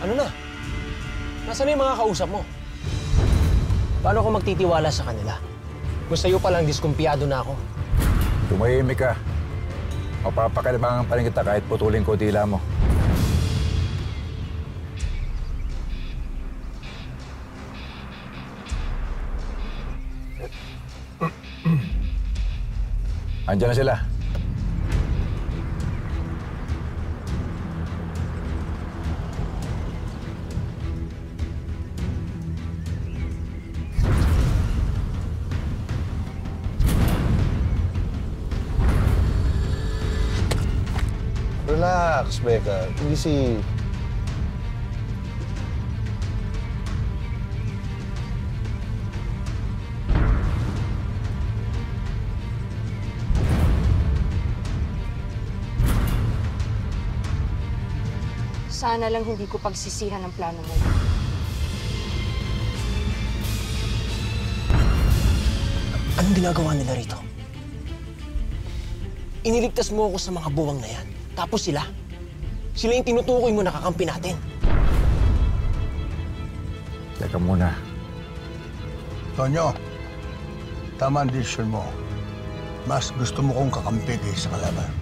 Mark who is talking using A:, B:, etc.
A: Ano na? Nasaan na yung mga kausap mo? Paano ko magtitiwala sa kanila? Kung sa'yo palang diskumpiyado na ako.
B: Tumahimik ka. Mapapakinabangan pa rin kita kahit putulin ko dila mo. Andiyan na sila.
C: Relax, Becca. Easy.
D: Sana lang hindi ko pagsisihan ang plano mo.
A: Anong ginagawa nila rito? Iniligtas mo ako sa mga buwang na yan. Tapos sila. Sila yung tinutukoy mo na kakampi natin.
B: Teka muna.
C: Tonyo, tama ang desisyon mo. Mas gusto mo kong kakampi kaysa kalaban.